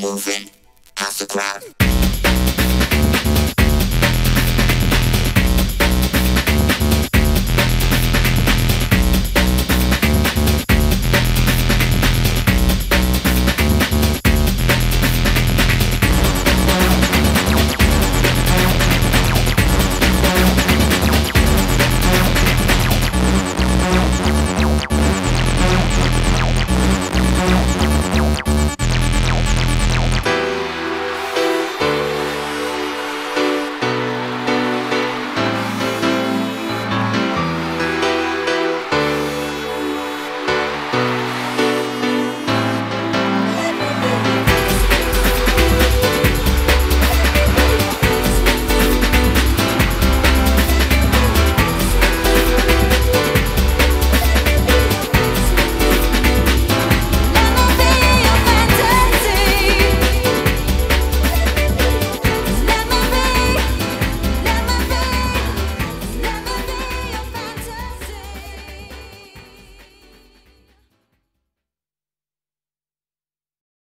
moving. How's the crowd?